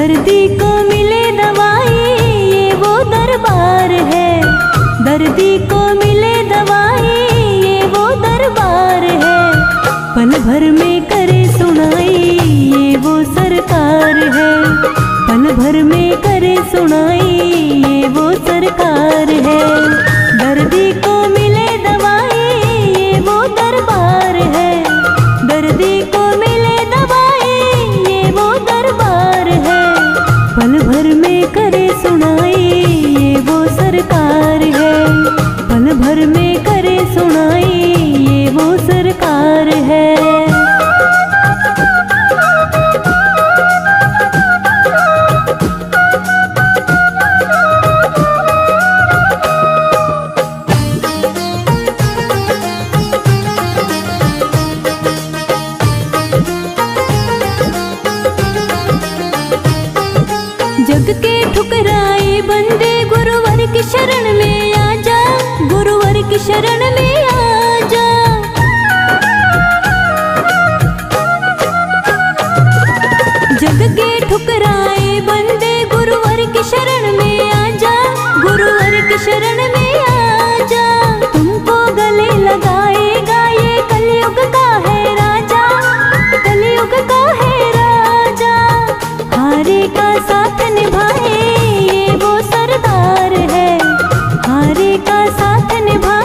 सर्दी का सुनाई ये वो सरकार है। जग के ठुकराए बंदे गुरुवर की शरण में शरण में आ जग के ठुकराए बंदे गुरुवर की शरण में आ गुरुवर की शरण में तुमको गले लगाएगा ये कलयुग का है राजा, कलयुग का है राजा। हारे का साथ निभाए ये वो सरदार है, हारे का साथ निभाए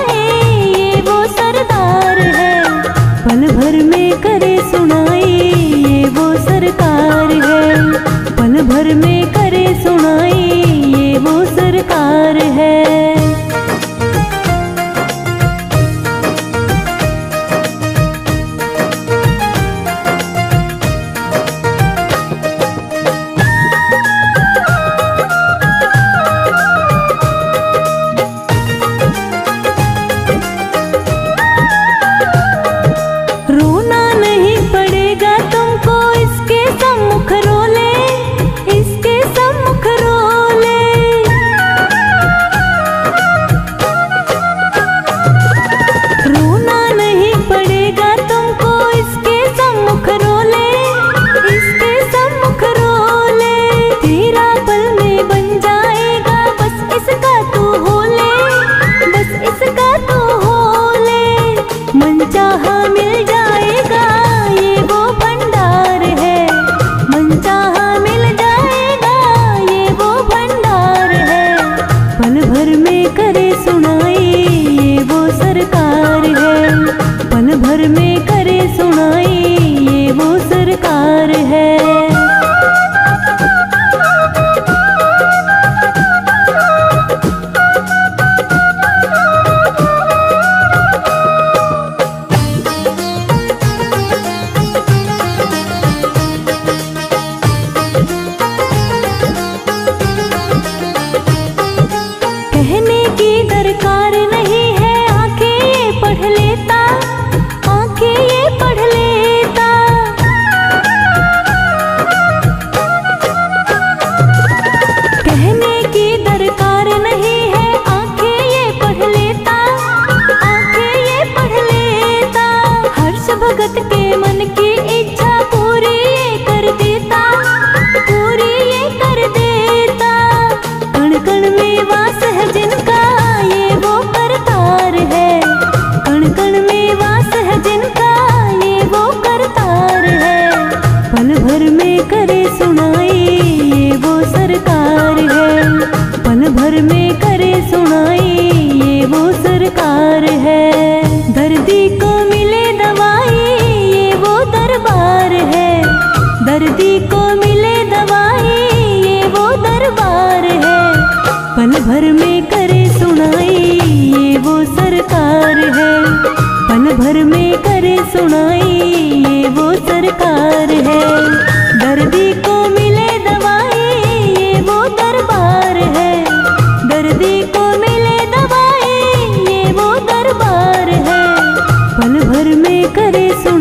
करे सो